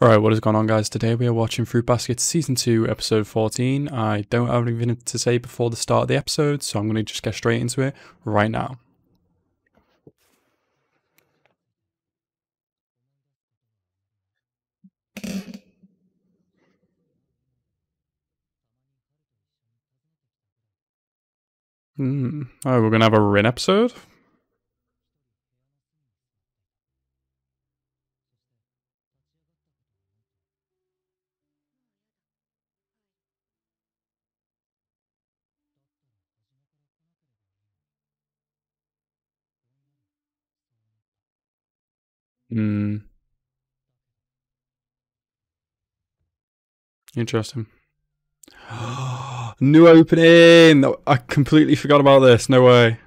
Alright, what is going on guys? Today we are watching Fruit Basket Season 2, Episode 14. I don't have anything to say before the start of the episode, so I'm going to just get straight into it right now. Hmm. Oh, we're going to have a Rin episode? Hmm. Interesting. New opening! I completely forgot about this. No way.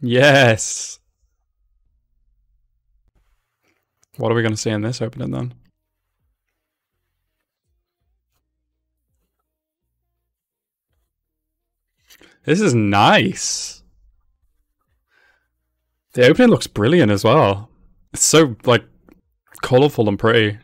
Yes! What are we going to see in this opening then? This is nice. The opening looks brilliant as well. It's so, like, colourful and pretty.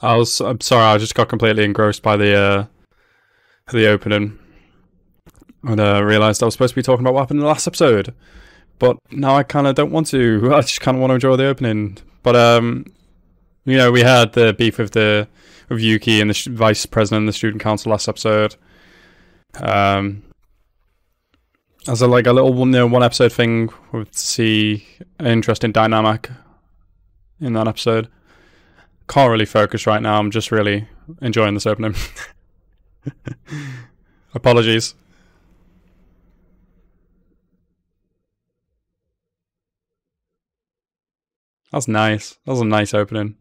I was I'm sorry, I just got completely engrossed by the uh the opening. And uh realised I was supposed to be talking about what happened in the last episode. But now I kinda don't want to. I just kinda want to enjoy the opening. But um you know, we had the beef with the with Yuki and the vice president of the student council last episode. Um as a like a little you know, one episode thing with see an interesting dynamic in that episode can't really focus right now. I'm just really enjoying this opening. Apologies. That's nice. That was a nice opening.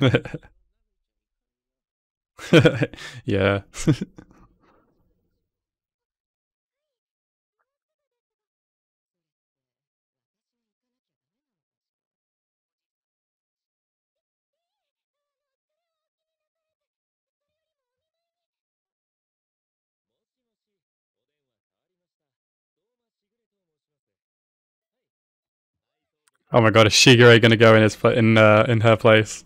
yeah. oh my god, is Shigure gonna go in his in uh, in her place?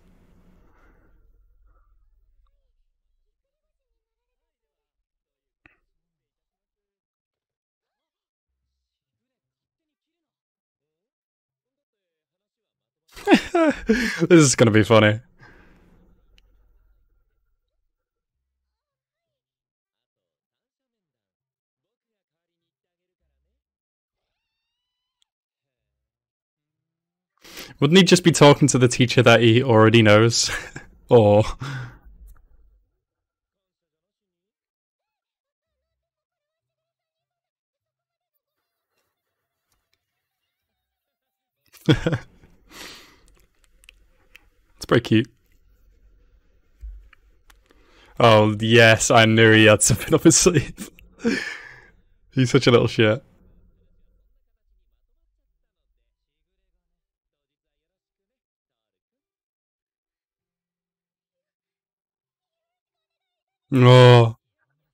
this is gonna be funny. Wouldn't he just be talking to the teacher that he already knows? or it's pretty cute. Oh yes, I knew he had something up his sleeve. He's such a little shit. Oh,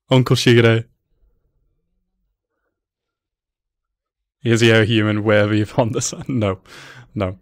Uncle Shigure. Is he a human wherever you found this? No, no.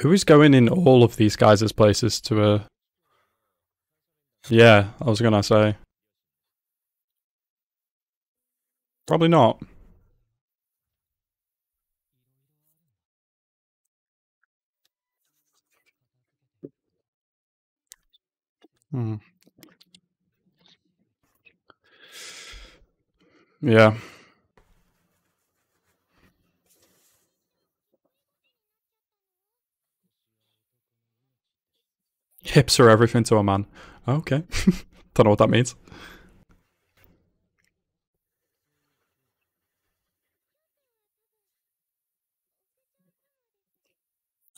Who is going in all of these guys' places to a... Uh... Yeah, I was gonna say. Probably not. Hmm. Yeah. Hips are everything to a man. Oh, okay. Don't know what that means.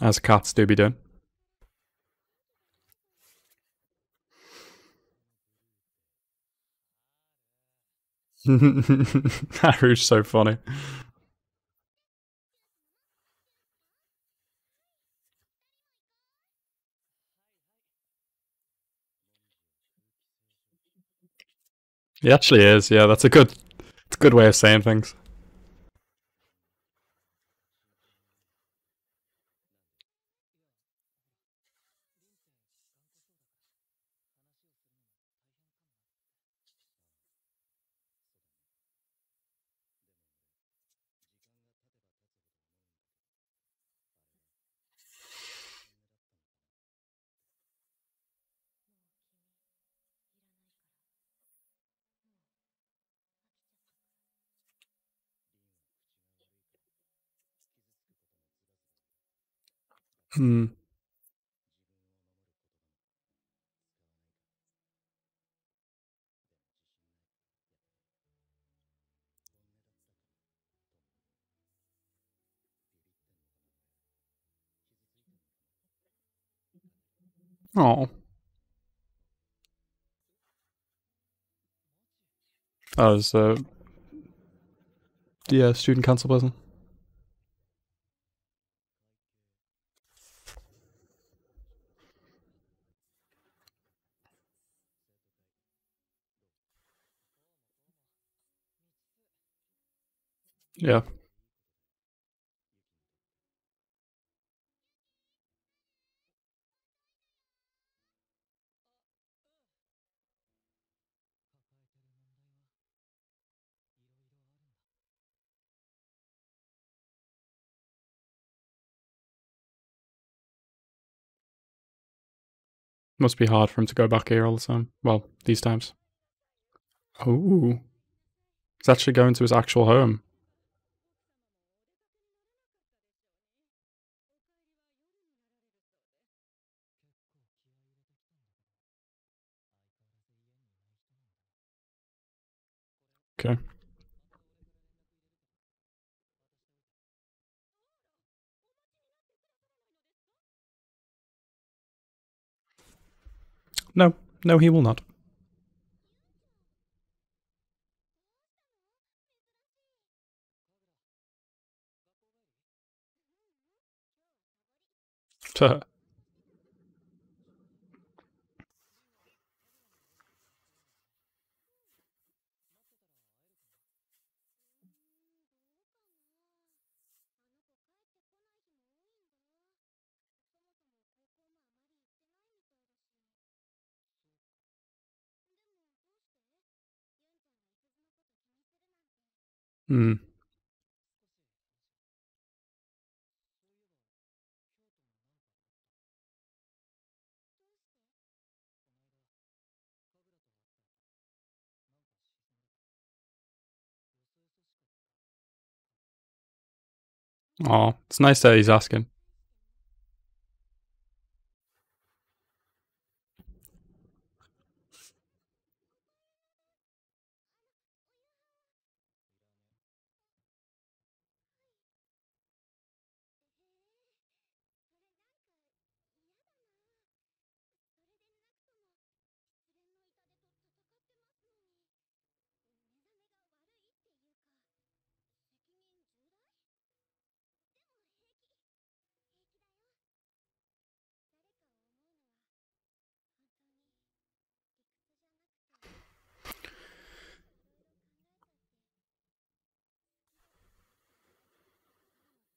As cats do be doing. Haru's so funny. He actually is, yeah, that's a good it's a good way of saying things. Hmm. Oh. Oh, the uh, student council person. Yeah. Must be hard for him to go back here all the time. Well, these times. Oh. He's actually going to his actual home. Okay. No, no, he will not. Hmm. Oh, it's nice that he's asking.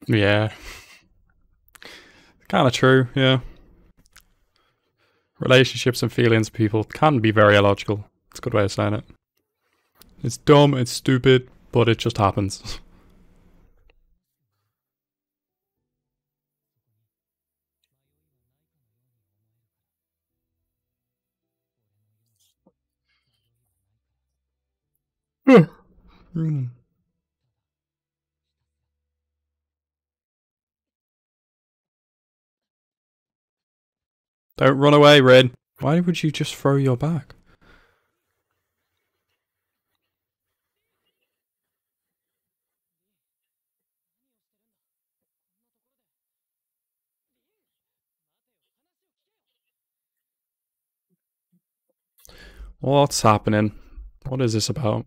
Yeah. Kind of true, yeah. Relationships and feelings people can be very illogical. It's a good way of saying it. It's dumb, it's stupid, but it just happens. Hmm. Hmm. Don't run away, Red. Why would you just throw your back? What's happening? What is this about?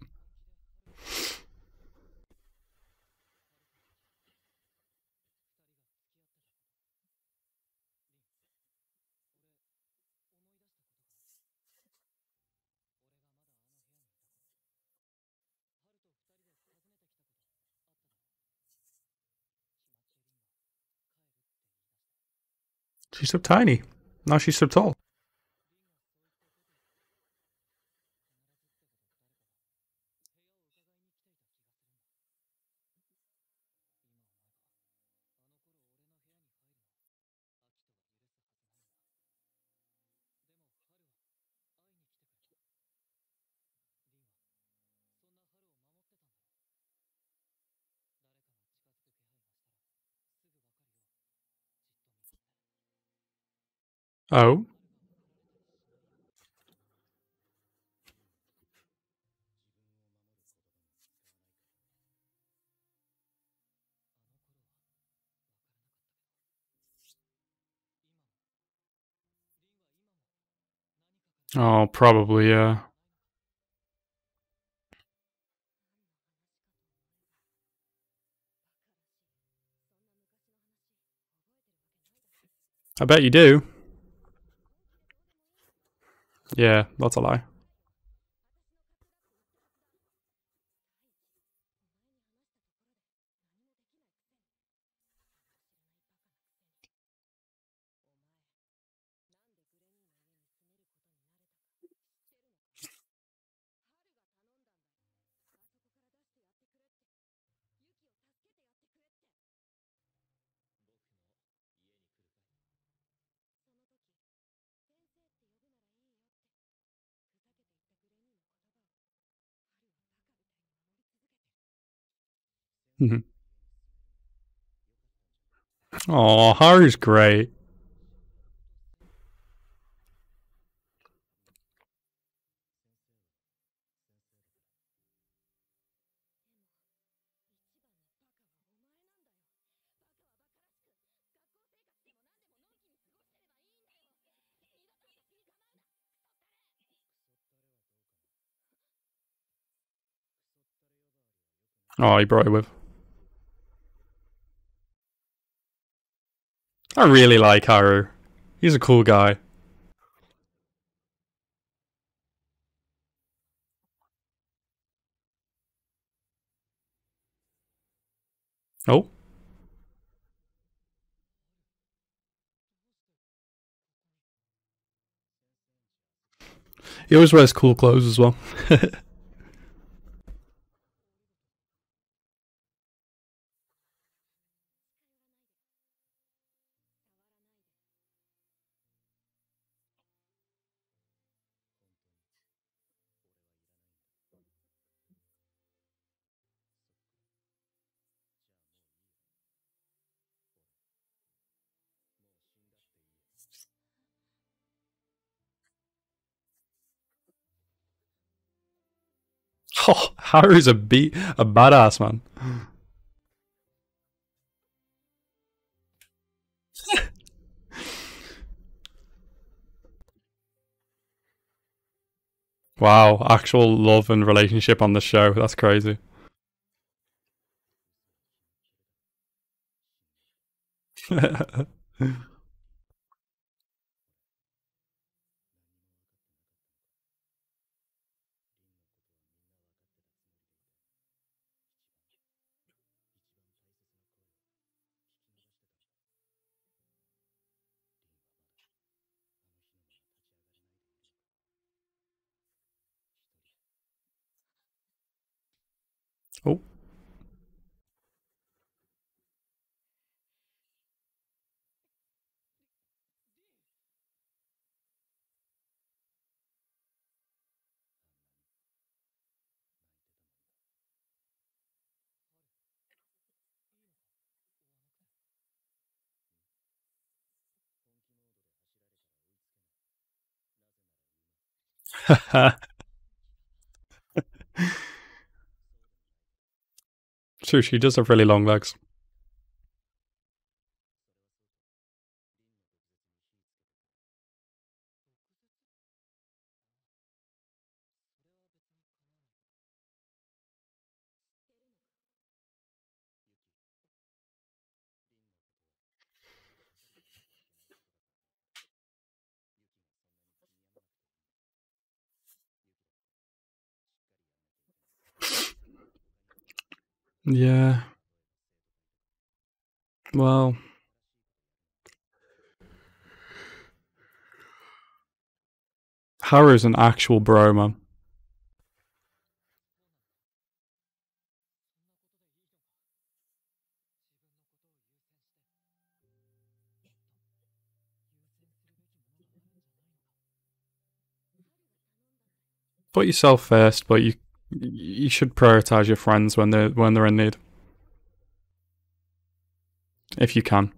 She's so tiny. Now she's so tall. Oh. Oh, probably, yeah. I bet you do. Yeah, that's a lie. Mhm. Oh, Haru's great. Oh, he brought it with. I really like Haru. He's a cool guy. Oh. He always wears cool clothes as well. oh, Haru's a beat a badass man. wow, actual love and relationship on the show. That's crazy. Oh. True, she does have really long legs. Yeah. Well. Haru's an actual bro, man. Put yourself first, but you you should prioritize your friends when they're when they're in need, if you can.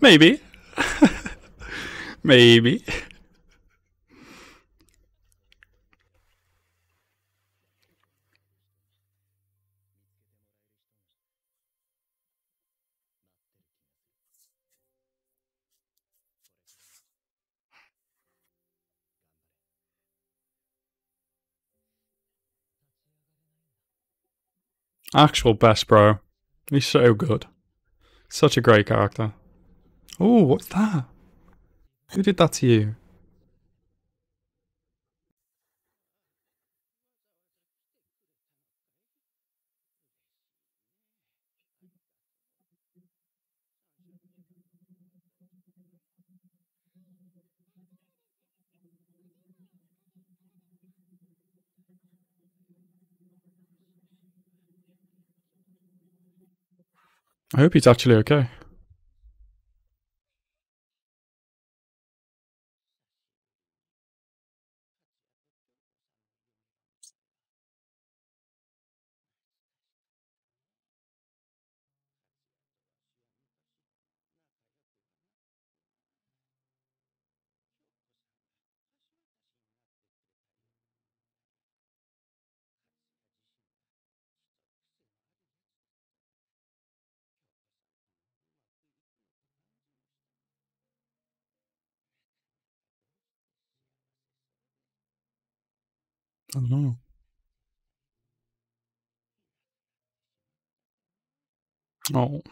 Maybe. Maybe. Actual best bro. He's so good. Such a great character. Oh, what's that? Who did that to you? I hope he's actually okay. I don't know. Oh.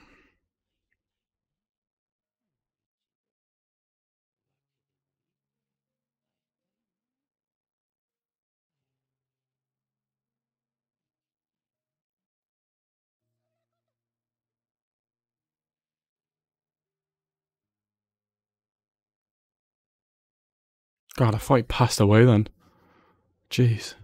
God, I thought he passed away then. Jeez.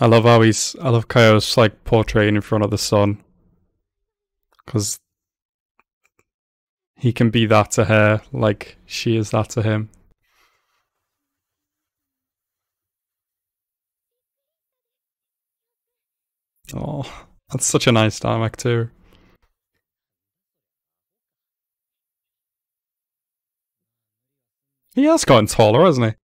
I love how he's. I love Kyo's like portraying in front of the sun, because he can be that to her, like she is that to him. Oh, that's such a nice dynamic too. He has gotten taller, hasn't he?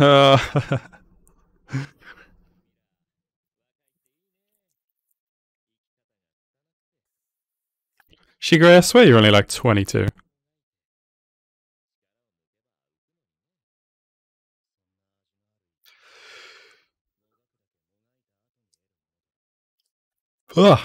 uh, Shigure, I swear you're only like 22. Ugh.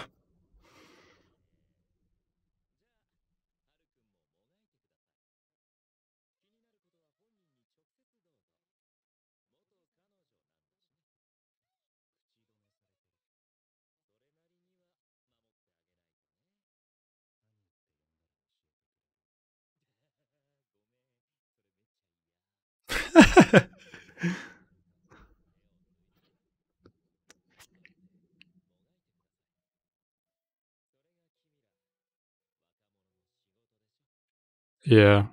Yeah.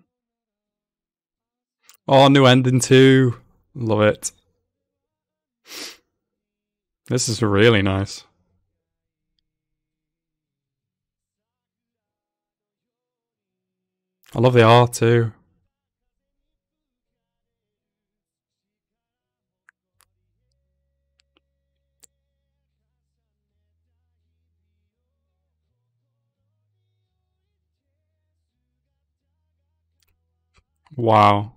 Oh, new ending too. Love it. This is really nice. I love the art too. Wow.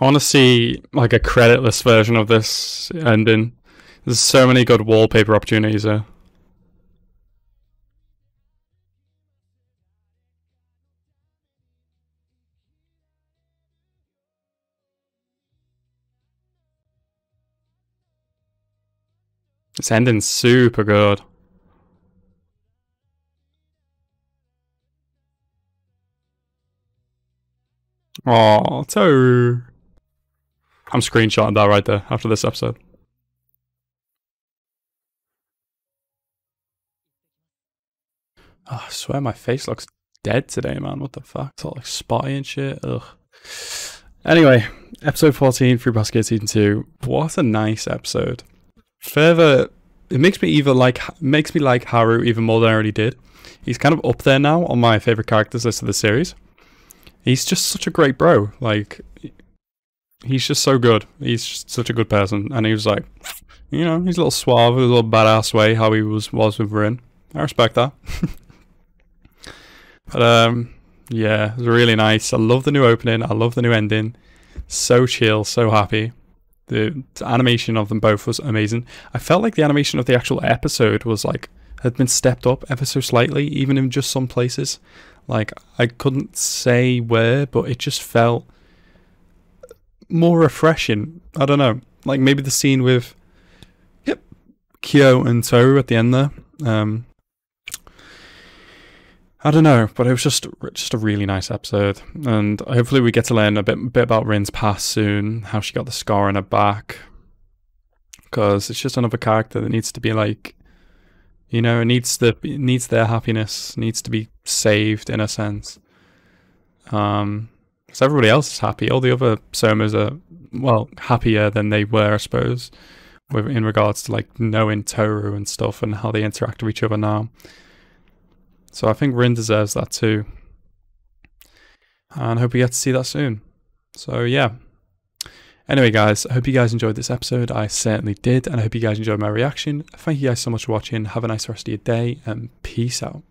I want to see like a creditless version of this ending. There's so many good wallpaper opportunities there. This ending's super good. Oh, so I'm screenshotting that right there after this episode. Oh, I swear my face looks dead today, man. What the fuck? It's all like spotty and shit. Ugh. Anyway, episode 14, Fruit Basket Season 2. What a nice episode. Further, it makes me even like makes me like Haru even more than I already did. He's kind of up there now on my favorite characters list of the series. He's just such a great bro. Like, he's just so good. He's just such a good person. And he was like, you know, he's a little suave, a little badass way how he was was with Rin. I respect that. But um, yeah, it was really nice. I love the new opening. I love the new ending. So chill, so happy. The animation of them both was amazing. I felt like the animation of the actual episode was like had been stepped up ever so slightly, even in just some places. Like I couldn't say where, but it just felt more refreshing. I don't know. Like maybe the scene with yep, Kyo and Toru at the end there. Um, I don't know, but it was just just a really nice episode, and hopefully we get to learn a bit bit about Rin's past soon, how she got the scar on her back, because it's just another character that needs to be like, you know, it needs the needs their happiness, needs to be saved in a sense. Um, everybody else is happy. All the other Sohmas are well happier than they were, I suppose. with in regards to like knowing Toru and stuff and how they interact with each other now. So I think Rin deserves that too. And I hope we get to see that soon. So yeah. Anyway, guys, I hope you guys enjoyed this episode. I certainly did, and I hope you guys enjoyed my reaction. Thank you guys so much for watching. Have a nice rest of your day, and peace out.